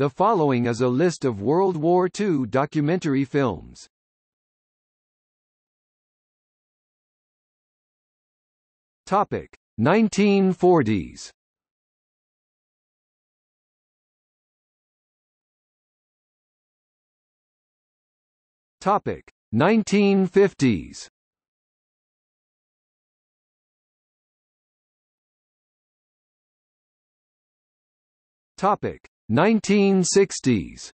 The following is a list of World War II documentary films. Topic: 1940s. Topic: 1950s. Topic: 1960s.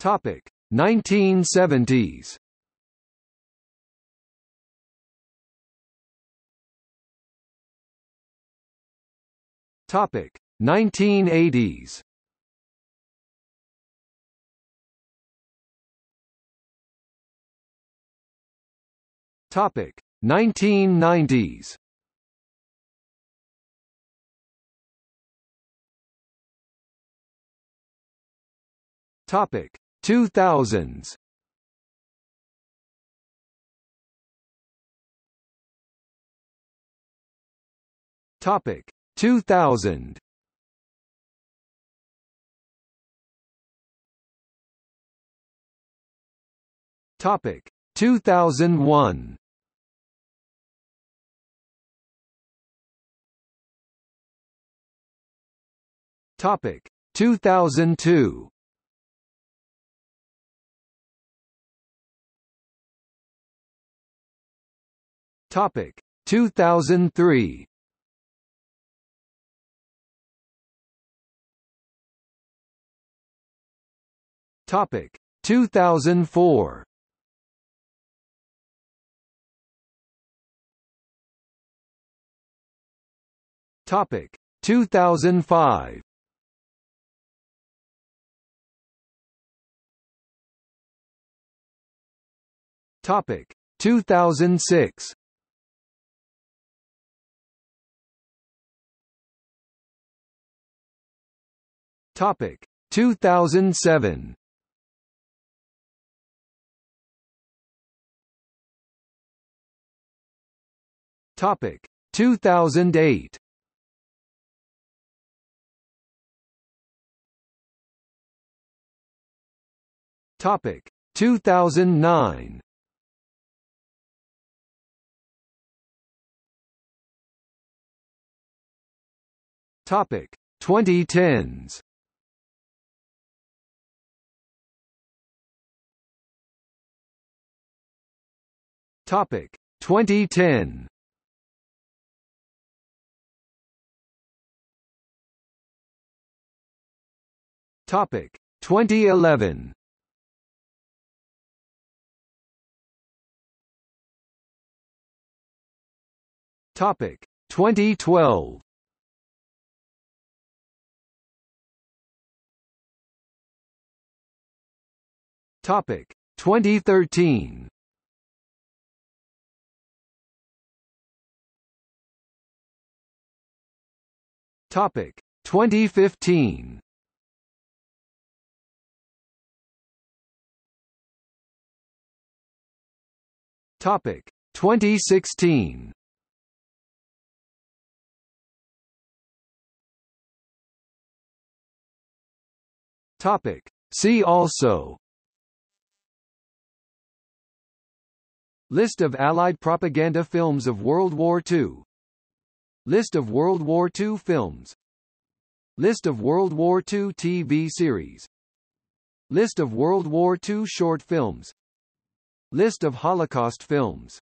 Topic: 1970s. Topic: 1980s. Topic: 1990s. Topic: 2000s. Topic: 2000. Topic: 2001. Topic: 2002. Topic: 2003. Topic: 2004. Topic: 2005. Topic: 2006. Topic: 2007. Topic: 2008. Topic: 2009. Topic: 2010s. Topic: 2010. Topic: 2011. Topic: 2012. Topic: 2013. Topic: 2015. Topic: 2016. Topic: See also List of Allied propaganda films of World War II List of World War II films. List of World War II TV series. List of World War II short films. List of Holocaust films